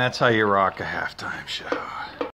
that's how you rock a halftime show.